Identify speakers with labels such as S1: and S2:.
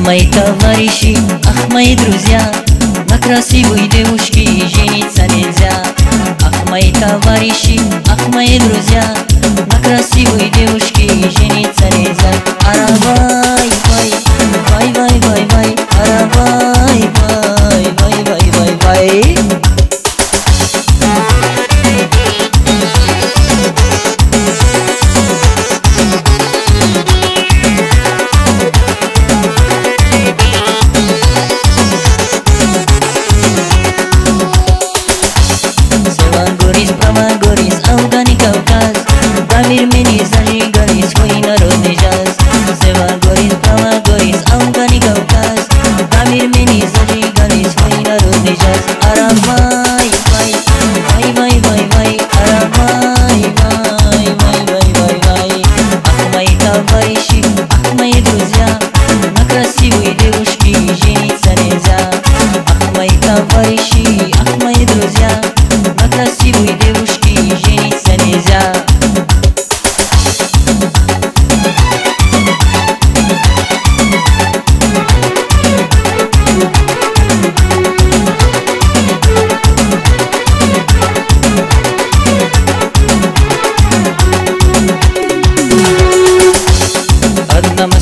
S1: мои товарищи, ах, мои друзья, На красивой девушке жениться нельзя. Ах, мои товарищи, ах, мои друзья, На красивой девушке жениться нельзя. me, me